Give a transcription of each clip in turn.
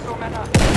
Romanna.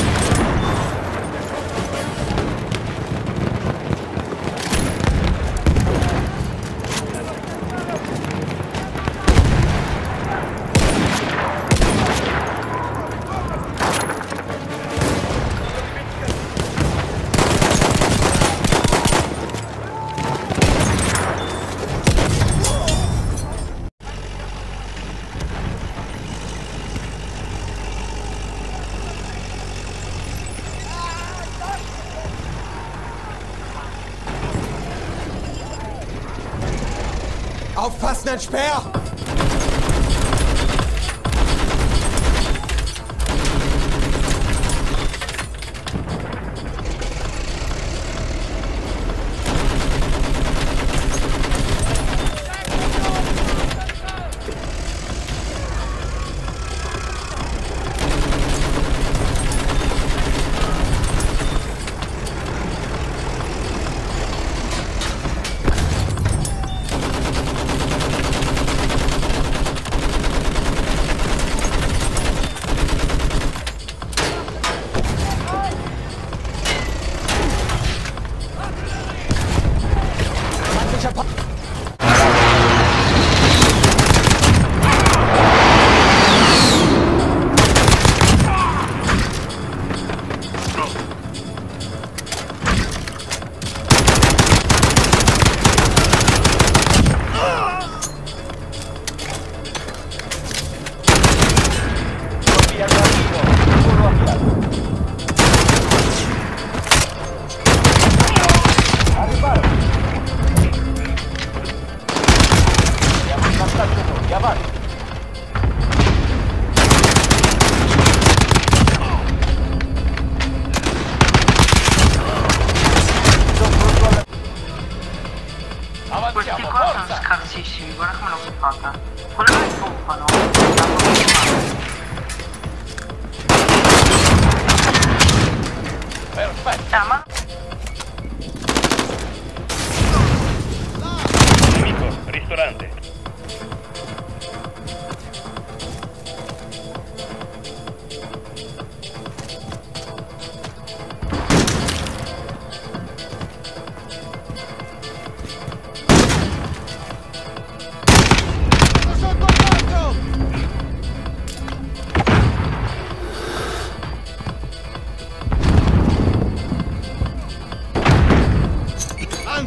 Aufpassen, ein Speer! Vantaggio noi, avanti! Questi qua sono scarsissimi, guarda come l'ho buffata. Quello che buffato. Perfetto! Eh, ma Nemico, ristorante.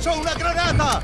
¡Lanzó una granada!